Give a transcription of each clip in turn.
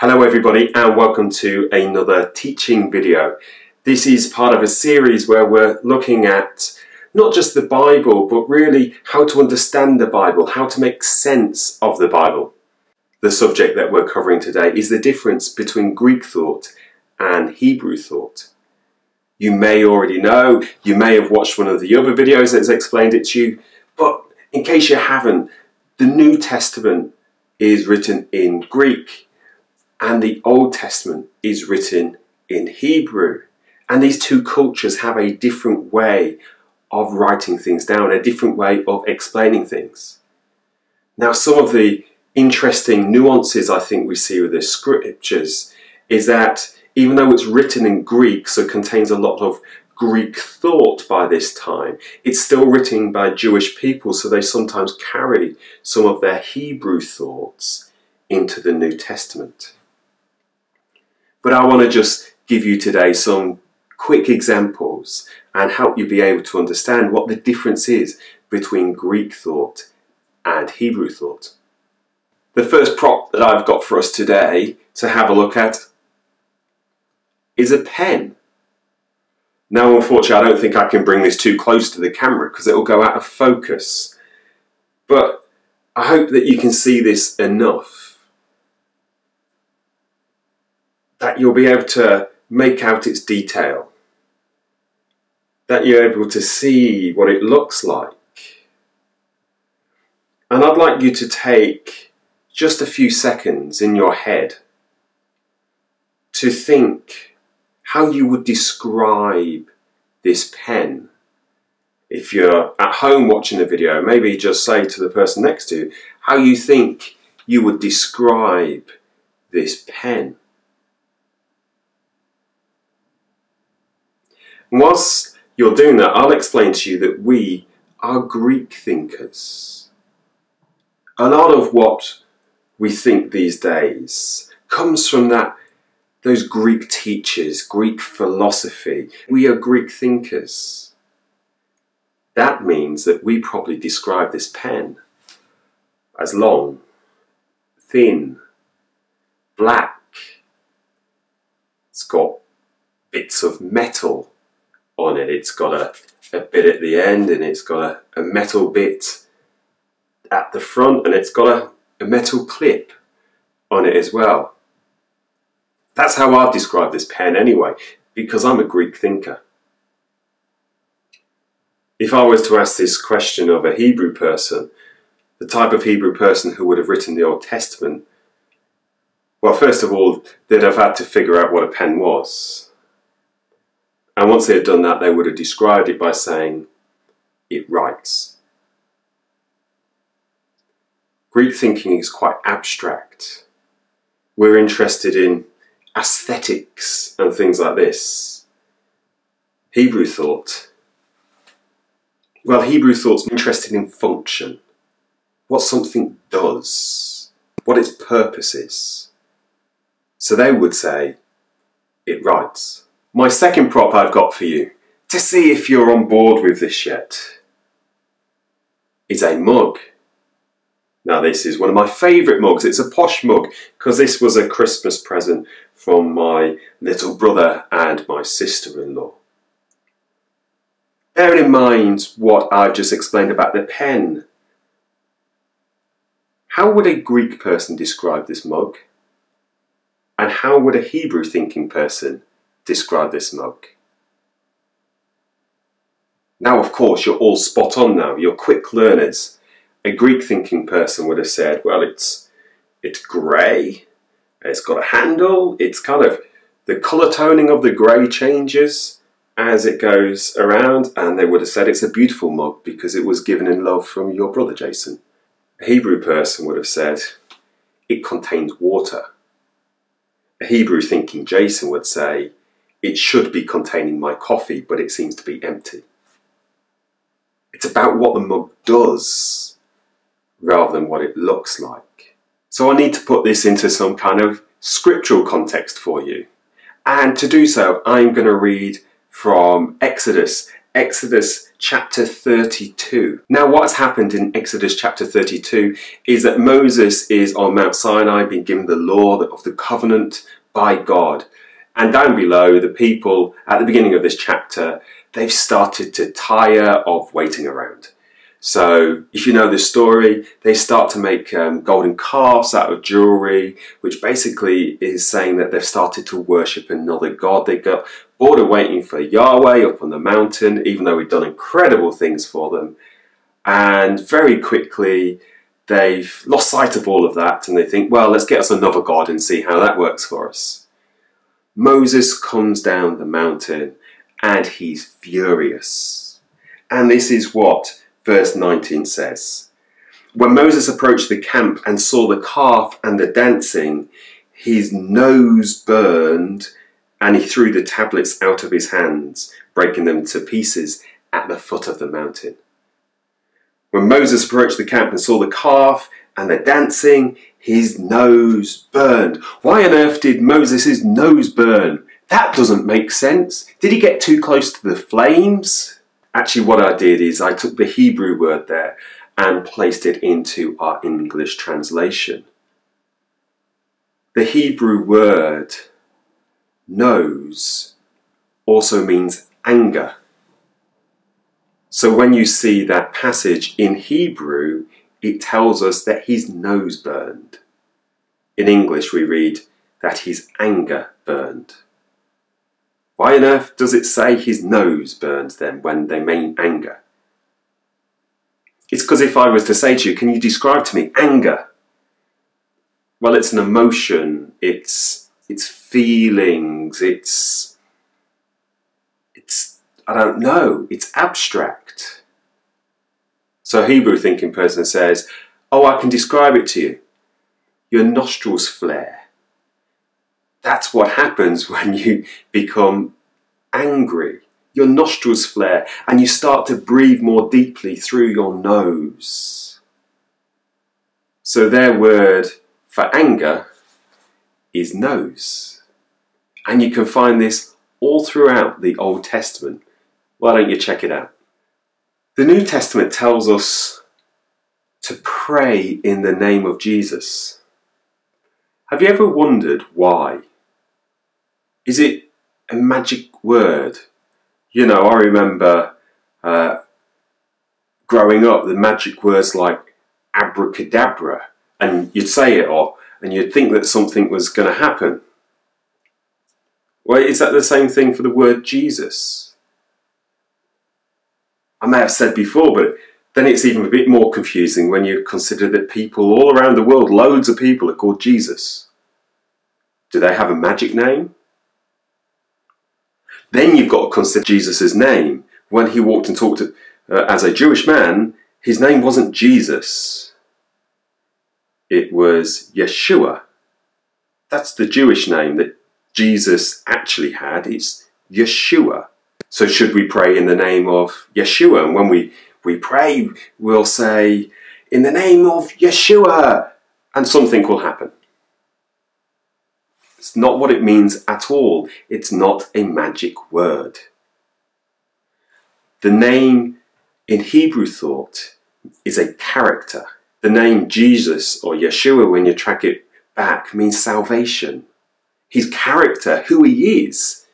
Hello everybody and welcome to another teaching video. This is part of a series where we're looking at not just the Bible but really how to understand the Bible, how to make sense of the Bible. The subject that we're covering today is the difference between Greek thought and Hebrew thought. You may already know, you may have watched one of the other videos that's explained it to you, but in case you haven't, the New Testament is written in Greek and the Old Testament is written in Hebrew. And these two cultures have a different way of writing things down, a different way of explaining things. Now, some of the interesting nuances I think we see with the scriptures is that even though it's written in Greek, so contains a lot of Greek thought by this time, it's still written by Jewish people, so they sometimes carry some of their Hebrew thoughts into the New Testament. But I want to just give you today some quick examples and help you be able to understand what the difference is between Greek thought and Hebrew thought. The first prop that I've got for us today to have a look at is a pen. Now, unfortunately, I don't think I can bring this too close to the camera because it will go out of focus. But I hope that you can see this enough that you'll be able to make out its detail, that you're able to see what it looks like. And I'd like you to take just a few seconds in your head to think how you would describe this pen. If you're at home watching the video, maybe just say to the person next to you how you think you would describe this pen. Whilst you're doing that, I'll explain to you that we are Greek thinkers. A lot of what we think these days comes from that those Greek teachers, Greek philosophy. We are Greek thinkers. That means that we probably describe this pen as long, thin, black. It's got bits of metal on it. It's got a, a bit at the end and it's got a, a metal bit at the front and it's got a, a metal clip on it as well. That's how I've described this pen anyway, because I'm a Greek thinker. If I was to ask this question of a Hebrew person, the type of Hebrew person who would have written the Old Testament, well, first of all, they'd have had to figure out what a pen was. And once they had done that, they would have described it by saying, it writes. Greek thinking is quite abstract. We're interested in aesthetics and things like this. Hebrew thought. Well, Hebrew thought's interested in function, what something does, what its purpose is. So they would say, it writes. My second prop I've got for you, to see if you're on board with this yet, is a mug. Now this is one of my favourite mugs. It's a posh mug because this was a Christmas present from my little brother and my sister-in-law. Bearing in mind what I've just explained about the pen, how would a Greek person describe this mug? And how would a Hebrew thinking person describe this mug. Now, of course, you're all spot on now. You're quick learners. A Greek thinking person would have said, well, it's, it's grey, it's got a handle, it's kind of the colour toning of the grey changes as it goes around, and they would have said it's a beautiful mug because it was given in love from your brother Jason. A Hebrew person would have said it contains water. A Hebrew thinking Jason would say it should be containing my coffee, but it seems to be empty. It's about what the mug does rather than what it looks like. So I need to put this into some kind of scriptural context for you. And to do so, I'm going to read from Exodus, Exodus chapter 32. Now, what's happened in Exodus chapter 32 is that Moses is on Mount Sinai, being given the law of the covenant by God. And down below, the people at the beginning of this chapter, they've started to tire of waiting around. So, if you know the story, they start to make um, golden calves out of jewelry, which basically is saying that they've started to worship another god. They got bored of waiting for Yahweh up on the mountain, even though we've done incredible things for them. And very quickly, they've lost sight of all of that and they think, well, let's get us another god and see how that works for us. Moses comes down the mountain and he's furious. And this is what verse 19 says. When Moses approached the camp and saw the calf and the dancing, his nose burned and he threw the tablets out of his hands, breaking them to pieces at the foot of the mountain. When Moses approached the camp and saw the calf and the dancing, his nose burned. Why on earth did Moses' nose burn? That doesn't make sense. Did he get too close to the flames? Actually, what I did is I took the Hebrew word there and placed it into our English translation. The Hebrew word nose also means anger. So when you see that passage in Hebrew, it tells us that his nose burned. In English, we read that his anger burned. Why on earth does it say his nose burns then when they mean anger? It's because if I was to say to you, can you describe to me anger? Well, it's an emotion, it's, it's feelings, it's, it's, I don't know, it's abstract. So a Hebrew thinking person says, oh, I can describe it to you. Your nostrils flare that's what happens when you become angry. Your nostrils flare and you start to breathe more deeply through your nose. So, their word for anger is nose. And you can find this all throughout the Old Testament. Why don't you check it out? The New Testament tells us to pray in the name of Jesus. Have you ever wondered why? Is it a magic word? You know, I remember uh, growing up, the magic words like abracadabra, and you'd say it, or and you'd think that something was going to happen. Well, is that the same thing for the word Jesus? I may have said before, but then it's even a bit more confusing when you consider that people all around the world, loads of people, are called Jesus. Do they have a magic name? Then you've got to consider Jesus' name. When he walked and talked to, uh, as a Jewish man, his name wasn't Jesus. It was Yeshua. That's the Jewish name that Jesus actually had. It's Yeshua. So should we pray in the name of Yeshua? And when we, we pray, we'll say, in the name of Yeshua, and something will happen. It's not what it means at all. It's not a magic word. The name in Hebrew thought is a character. The name Jesus or Yeshua, when you track it back, means salvation. His character, who he is,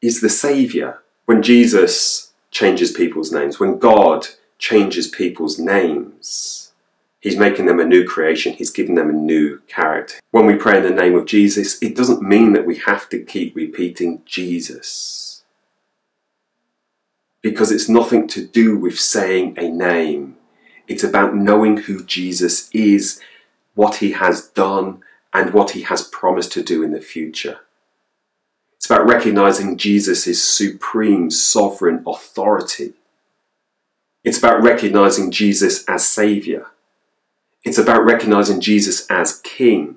is the Saviour. When Jesus changes people's names, when God changes people's names, He's making them a new creation. He's giving them a new character. When we pray in the name of Jesus, it doesn't mean that we have to keep repeating Jesus. Because it's nothing to do with saying a name. It's about knowing who Jesus is, what he has done, and what he has promised to do in the future. It's about recognizing Jesus' supreme sovereign authority. It's about recognizing Jesus as Saviour. It's about recognizing Jesus as King.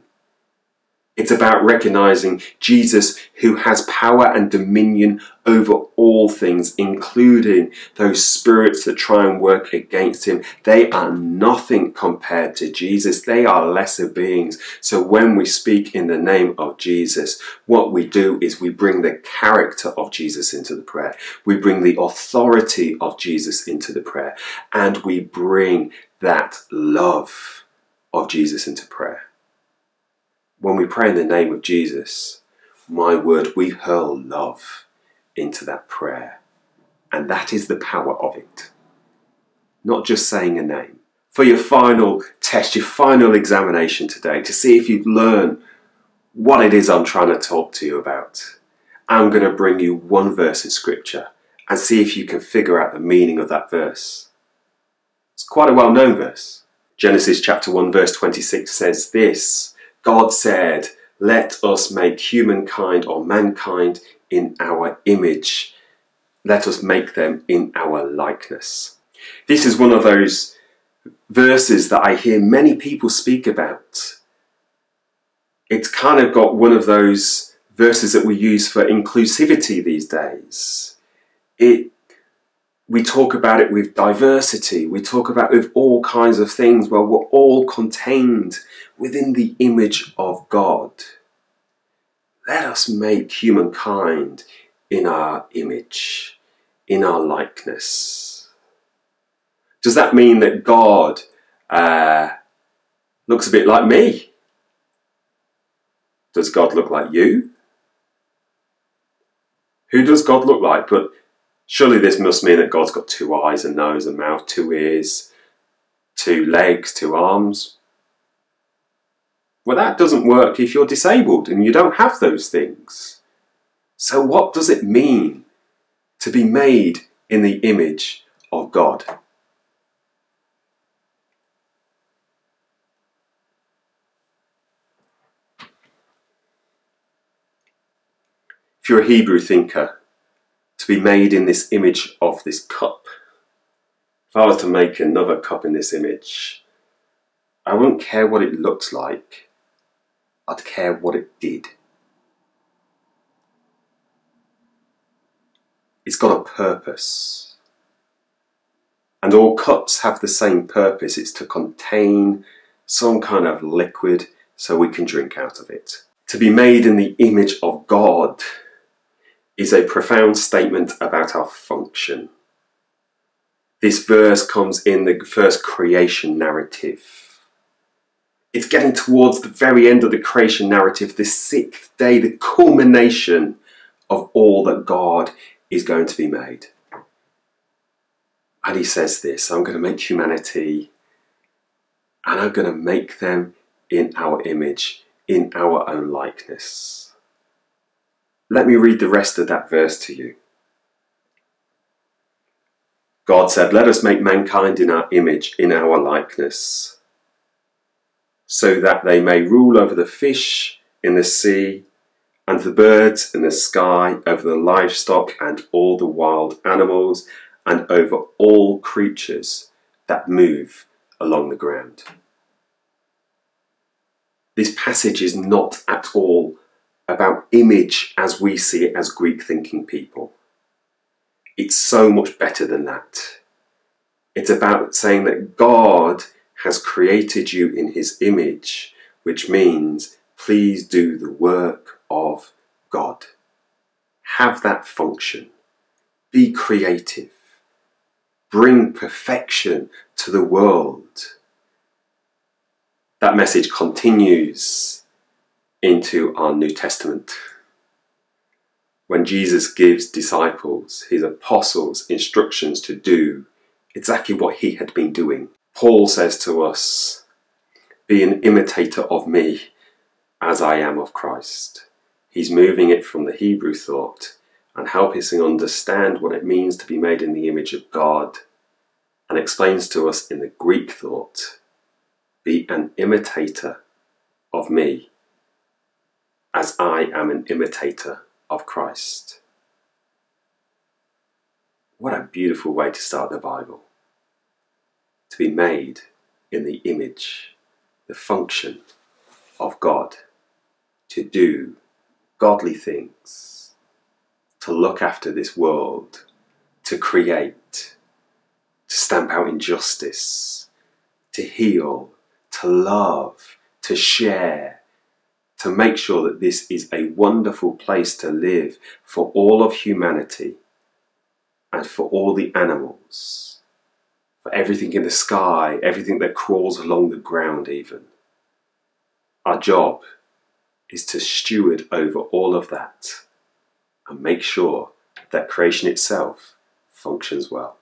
It's about recognizing Jesus who has power and dominion over all things, including those spirits that try and work against him. They are nothing compared to Jesus. They are lesser beings. So when we speak in the name of Jesus, what we do is we bring the character of Jesus into the prayer. We bring the authority of Jesus into the prayer. And we bring that love of Jesus into prayer. When we pray in the name of Jesus, my word, we hurl love into that prayer. And that is the power of it. Not just saying a name. For your final test, your final examination today, to see if you've learned what it is I'm trying to talk to you about, I'm going to bring you one verse in Scripture and see if you can figure out the meaning of that verse. It's quite a well known verse. Genesis chapter 1, verse 26 says this God said, Let us make humankind or mankind in our image. Let us make them in our likeness. This is one of those verses that I hear many people speak about. It's kind of got one of those verses that we use for inclusivity these days. It we talk about it with diversity, we talk about it with all kinds of things where we're all contained within the image of God. Let us make humankind in our image, in our likeness. Does that mean that God uh, looks a bit like me? Does God look like you? Who does God look like? But surely this must mean that God's got two eyes, a nose, a mouth, two ears, two legs, two arms. Well, that doesn't work if you're disabled and you don't have those things. So, what does it mean to be made in the image of God? If you're a Hebrew thinker, to be made in this image of this cup, if I was to make another cup in this image, I wouldn't care what it looks like, I'd care what it did. It's got a purpose. And all cups have the same purpose it's to contain some kind of liquid so we can drink out of it. To be made in the image of God is a profound statement about our function. This verse comes in the first creation narrative. It's getting towards the very end of the creation narrative, the sixth day, the culmination of all that God is going to be made. And he says this I'm going to make humanity and I'm going to make them in our image, in our own likeness. Let me read the rest of that verse to you. God said, Let us make mankind in our image, in our likeness, so that they may rule over the fish in the sea, and the birds in the sky, over the livestock and all the wild animals, and over all creatures that move along the ground. This passage is not at all about image as we see it as Greek thinking people. It's so much better than that. It's about saying that God has created you in his image, which means please do the work of God. Have that function. Be creative. Bring perfection to the world. That message continues into our New Testament. When Jesus gives disciples, his apostles, instructions to do exactly what he had been doing, Paul says to us, Be an imitator of me as I am of Christ. He's moving it from the Hebrew thought and helping us understand what it means to be made in the image of God and explains to us in the Greek thought, Be an imitator of me as I am an imitator of Christ. What a beautiful way to start the Bible. To be made in the image, the function of God, to do godly things, to look after this world, to create, to stamp out injustice, to heal, to love, to share, to make sure that this is a wonderful place to live for all of humanity and for all the animals, for everything in the sky, everything that crawls along the ground, even. Our job is to steward over all of that and make sure that creation itself functions well.